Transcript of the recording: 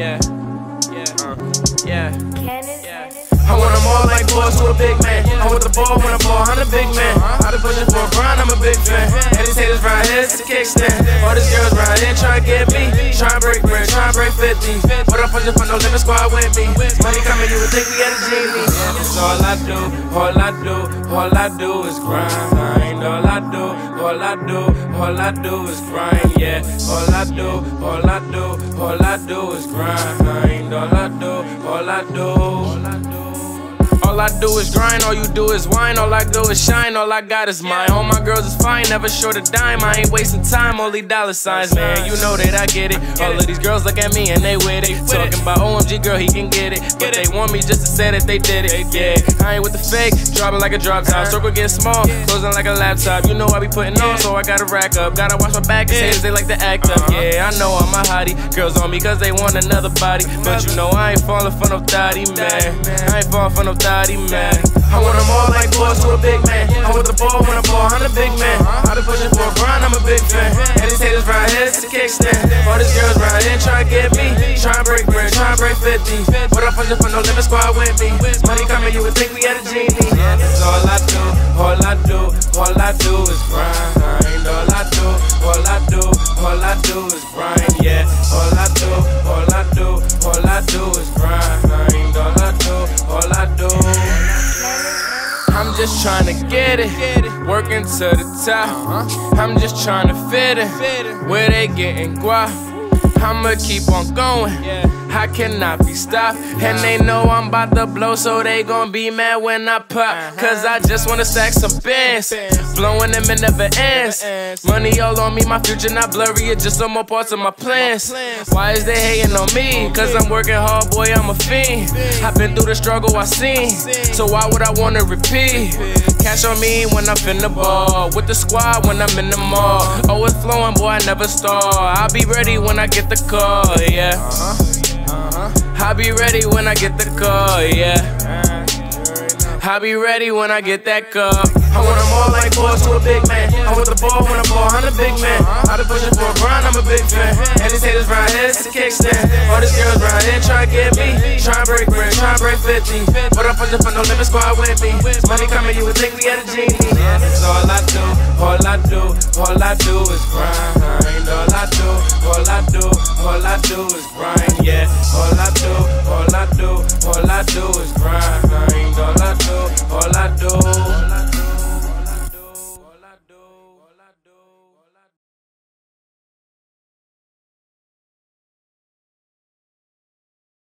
Yeah. Uh. I want them all like boys who a big man. I want the ball when I ball, I'm a big man. Uh-huh. I been pushing for a grind, I'm a big fan. And these haters round here, it's a kickstand. All these girls round here trying to get me, trying to break bread trying to break 50. But I'm pushing for no limit squad with me. Money coming, you would think we had a genie. That's all I do, all I do, all I do is grind. All I do, all I do, all I do is grind. Yeah, all I do, all I do, all I do is grind. I do, all I do, all I do. All I do is grind, all you do is whine, all I do is shine, all I got is mine. All my girls is fine, never short a dime. I ain't wasting time, only dollar signs, man. You know that I get it. All of these girls look at me and they with it. Talking about OMG, girl, he can get it. But they want me just to say that they did it. Yeah, I ain't with the fake, dropping like a drop top. Circle get small, closing like a laptop. You know I be putting on, so I gotta rack up. Gotta watch my back, cause haters, they like to act up. Yeah, I know I'm a hottie. Girls on me cause they want another body. But you know I ain't falling for no thotty, man. I ain't falling for no thotty, man. I want them all like boys who a big man. I want the ball when I ball, I'm a big man. I been pushing for a grind, I'm a big fan. And these haters round here, it's a kickstand. All these girls round here trying to get me. Trying to break bread, trying to break 50. But I'm pushing for no limit squad with me. Money coming, you would think we had a genie. That's all I do, all I do, all I do is grind. All I do, all I do, all I do is grind. Just trying to get it, working to the top. I'm just trying to fit it where they getting guap. I'ma keep on going. I cannot be stopped. And they know I'm about to blow, so they gon' be mad when I pop. Cause I just wanna stack some bands. Blowing them it never ends. Money all on me, my future not blurry, it's just some more parts of my plans. Why is they hating on me? Cause I'm working hard, boy, I'm a fiend. I've been through the struggle I seen. So why would I wanna repeat? Cash on me when I'm in the ball. With the squad when I'm in the mall. Oh, it's flowing, boy, I never stall. I'll be ready when I get the call, yeah. Uh-huh. I'll be ready when I get the call, yeah. I'll be ready when I get that call. I want them all like boys to a big man. I want the ball when I ball, I'm a big man. I been pushing for a grind, I'm a big fan. And these haters round here, it's a kickstand. All these girls round here try to get me. Try to break bread, try to break 50. But I'm pushing for no limit squad with me. Money coming, you would think we had a genie. That's all I all I do, all I do is grind. All I do, all I do, all I do is grind. Yeah, all I do, all I do, all I do is grind.